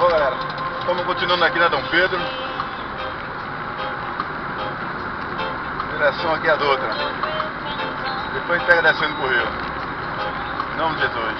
Bom galera, estamos continuando aqui na Dom Pedro. Direção aqui é a Dutra. Depois pega descendo pro rio. Em nome de Jesus.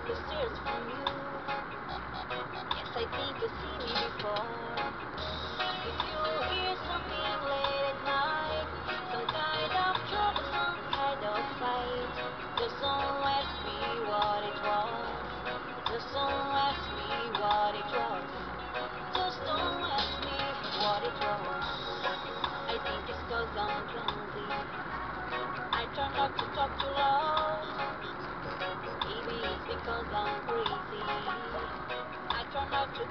Up the stairs from you. Yes, I think you've seen me before. If you hear something late at night, some kind of trouble, some kind of fight, just don't ask me what it was. Just don't ask me what it was. Just don't ask me what it was. I think it's cause I'm clumsy. I try not to talk too loud I'm crazy. I try not to